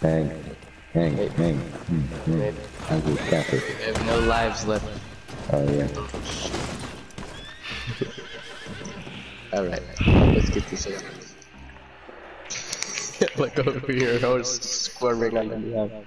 Hang, hang, hang. hang. hmm. Wait. How's this? We have no lives left. Oh yeah. Alright, let's get this over. Look over here, I was squirming on the ground.